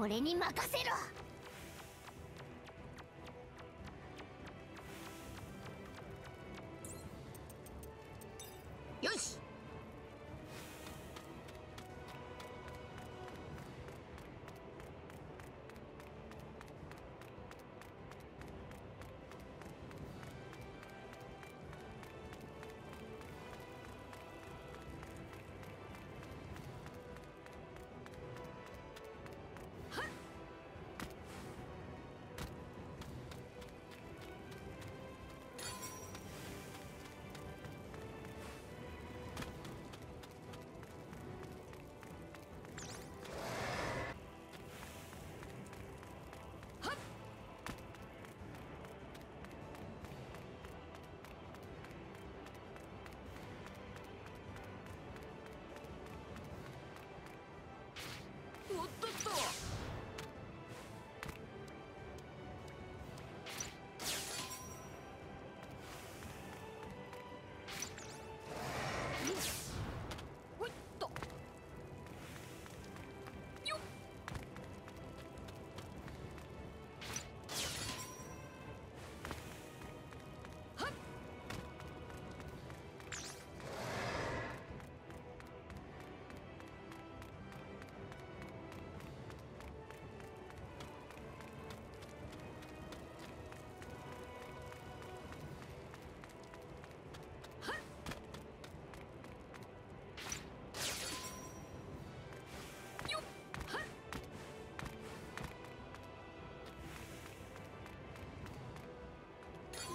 俺に任せろ。Stop!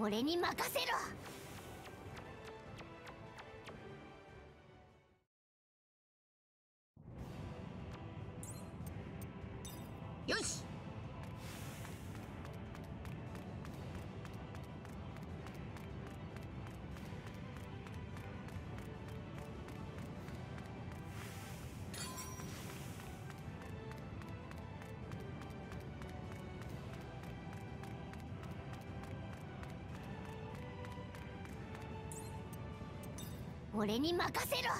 俺に任せろ。よし。俺に任せろ。